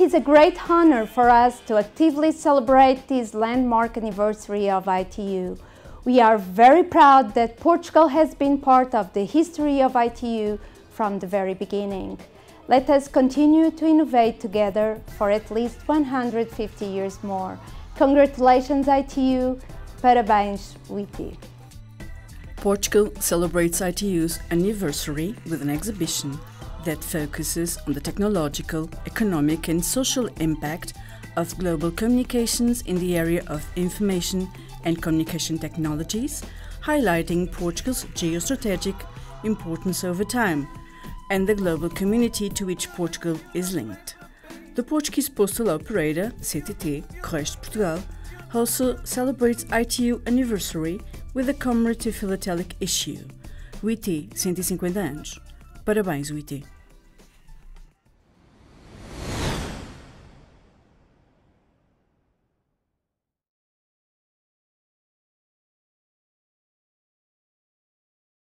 is a great honor for us to actively celebrate this landmark anniversary of ITU. We are very proud that Portugal has been part of the history of ITU from the very beginning. Let us continue to innovate together for at least 150 years more. Congratulations ITU, parabéns UIT. Portugal celebrates ITU's anniversary with an exhibition that focuses on the technological, economic and social impact of global communications in the area of information and communication technologies, highlighting Portugal's geostrategic importance over time and the global community to which Portugal is linked. The Portuguese postal operator, CTT, Correios de Portugal, also celebrates ITU anniversary with a commemorative philatelic issue. UIT, 150 anos. Parabéns, UIT.